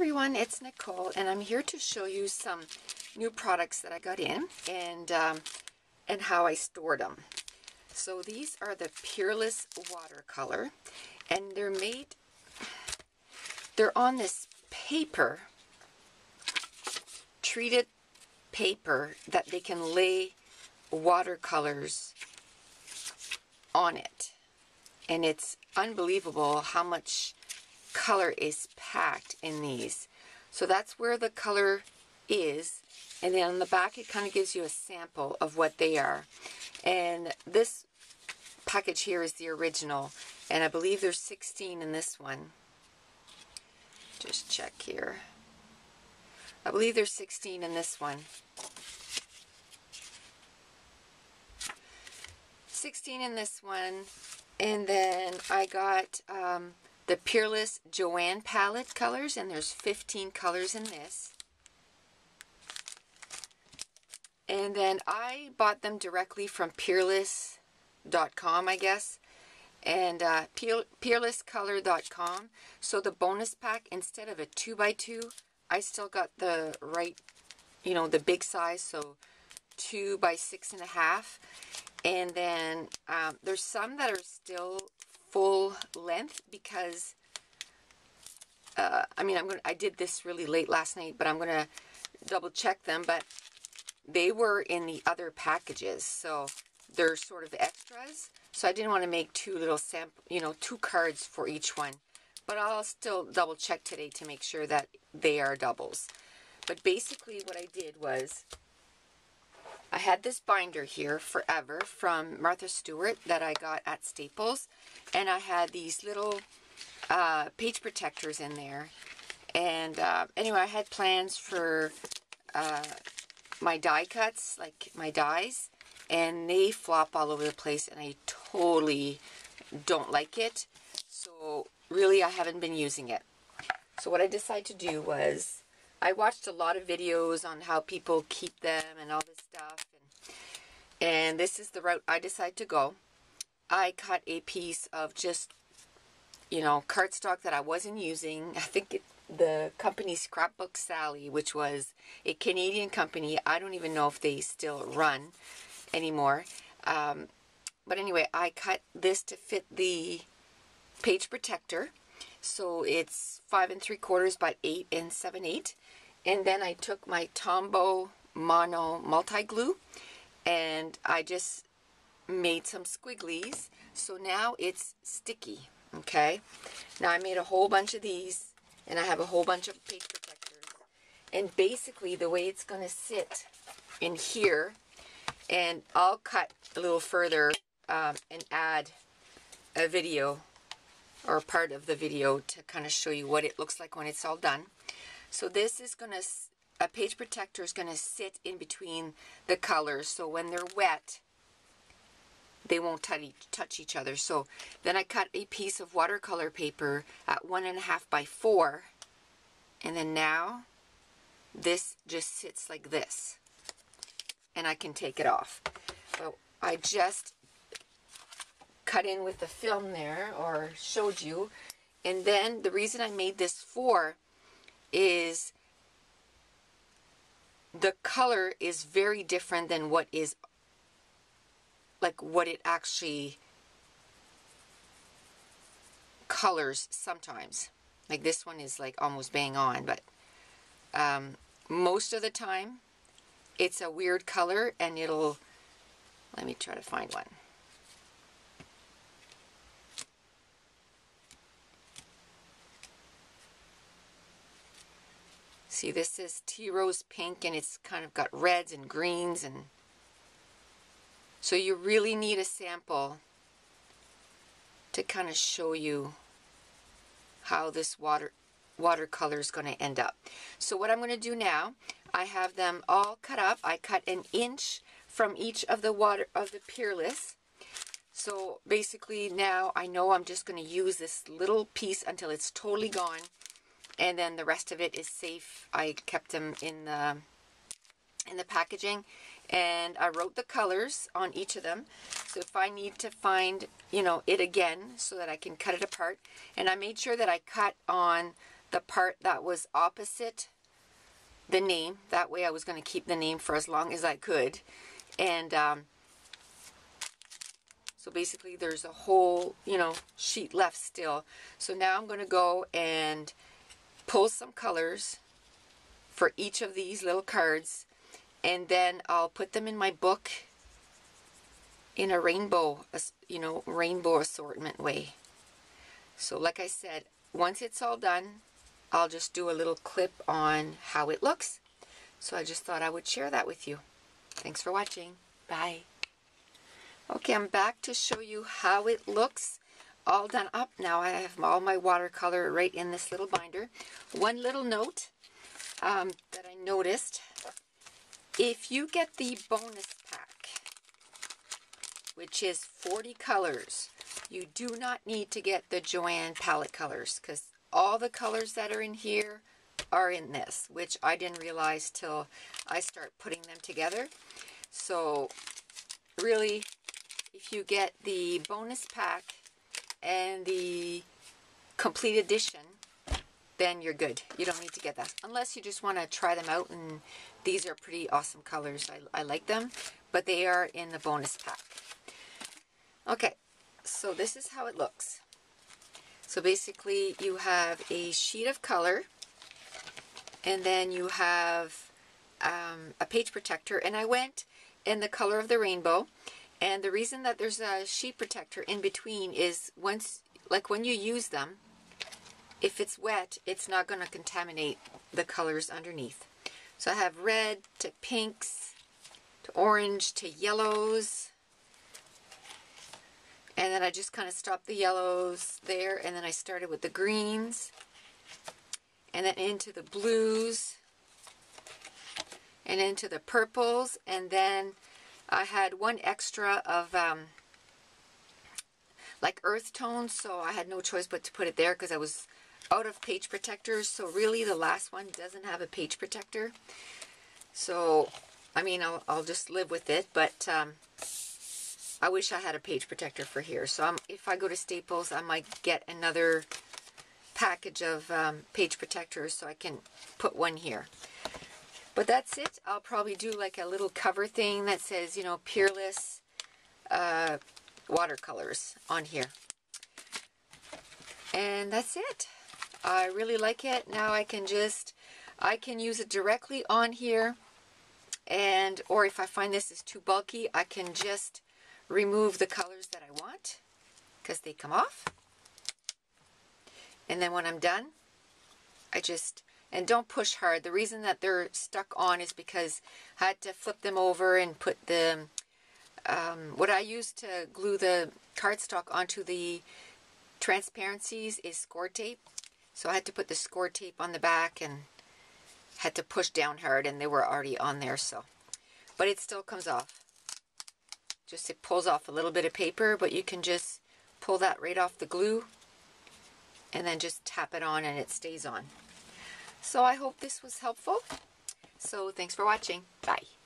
everyone, it's Nicole and I'm here to show you some new products that I got in and um, and how I stored them. So these are the Peerless Watercolor and they're made, they're on this paper, treated paper that they can lay watercolors on it. And it's unbelievable how much color is packed in these. So that's where the color is. And then on the back, it kind of gives you a sample of what they are. And this package here is the original. And I believe there's 16 in this one. Just check here. I believe there's 16 in this one. 16 in this one. And then I got um, the Peerless Joanne palette colors, and there's 15 colors in this. And then I bought them directly from peerless.com, I guess, and uh, peerlesscolor.com. So the bonus pack, instead of a 2x2, I still got the right, you know, the big size, so 2 by 6.5. And then um, there's some that are still full length because uh, I mean I'm gonna I did this really late last night but I'm to double check them but they were in the other packages so they're sort of extras. So I didn't want to make two little sample you know two cards for each one but I'll still double check today to make sure that they are doubles. But basically what I did was I had this binder here forever from Martha Stewart that I got at Staples. And I had these little uh, page protectors in there. And uh, anyway, I had plans for uh, my die cuts, like my dies. And they flop all over the place and I totally don't like it. So really, I haven't been using it. So what I decided to do was I watched a lot of videos on how people keep them and all this stuff. And, and this is the route I decided to go. I cut a piece of just, you know, cardstock that I wasn't using. I think it, the company Scrapbook Sally, which was a Canadian company. I don't even know if they still run anymore. Um, but anyway, I cut this to fit the page protector. So it's five and three quarters by eight and seven eight. And then I took my Tombow Mono multi-glue and I just made some squigglies. So now it's sticky, okay? Now I made a whole bunch of these and I have a whole bunch of paper protectors. And basically the way it's to sit in here, and I'll cut a little further um, and add a video or part of the video to kind of show you what it looks like when it's all done. So this is going to, a page protector is going to sit in between the colors. So when they're wet, they won't touch each other. So then I cut a piece of watercolor paper at one and a half by four. And then now this just sits like this. And I can take it off. So I just cut in with the film there or showed you. And then the reason I made this for is the color is very different than what is like what it actually colors sometimes like this one is like almost bang on but um, most of the time it's a weird color and it'll let me try to find one See, this is tea rose pink, and it's kind of got reds and greens. and So you really need a sample to kind of show you how this water watercolor is going to end up. So what I'm going to do now, I have them all cut up. I cut an inch from each of the water of the Peerless. So basically now I know I'm just going to use this little piece until it's totally gone and then the rest of it is safe. I kept them in the in the packaging and I wrote the colors on each of them so if I need to find you know it again so that I can cut it apart and I made sure that I cut on the part that was opposite the name. That way I was going to keep the name for as long as I could. And um, so basically there's a whole, you know, sheet left still. So now I'm going to go and pull some colors for each of these little cards. And then I'll put them in my book in a rainbow, you know, rainbow assortment way. So like I said, once it's all done, I'll just do a little clip on how it looks. So I just thought I would share that with you. Thanks for watching. Bye. Okay, I'm back to show you how it looks all done up. Now I have all my watercolor right in this little binder. One little note um, that I noticed. If you get the bonus pack, which is 40 colors, you do not need to get the Joann palette colors because all the colors that are in here are in this, which I didn't realize till I start putting them together. So really, if you get the bonus pack and the complete edition, then you're good. You don't need to get that. Unless you just want to try them out, and these are pretty awesome colors. I, I like them, but they are in the bonus pack. Okay, so this is how it looks. So basically you have a sheet of color and then you have um, a page protector and I went in the color of the rainbow and the reason that there's a sheet protector in between is once like when you use them if it's wet it's not going to contaminate the colors underneath. So I have red to pinks to orange to yellows. And then I just kind of stopped the yellows there, and then I started with the greens, and then into the blues, and into the purples, and then I had one extra of um, like earth tones, so I had no choice but to put it there because I was out of page protectors, so really the last one doesn't have a page protector. So, I mean, I'll, I'll just live with it, but um, I wish I had a page protector for here. So I'm, if I go to Staples, I might get another package of um, page protectors so I can put one here. But that's it. I'll probably do like a little cover thing that says, you know, Peerless uh, watercolors on here. And that's it. I really like it. Now I can just, I can use it directly on here. And, or if I find this is too bulky, I can just remove the colors that I want because they come off. And then when I'm done, I just, and don't push hard. The reason that they're stuck on is because I had to flip them over and put the, um, what I use to glue the cardstock onto the transparencies is Scor-Tape. So I had to put the Scor-Tape on the back and had to push down hard and they were already on there. So, But it still comes off. Just it pulls off a little bit of paper, but you can just pull that right off the glue and then just tap it on and it stays on. So I hope this was helpful. So thanks for watching. Bye.